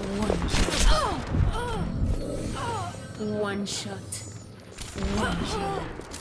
One shot. One shot. One shot.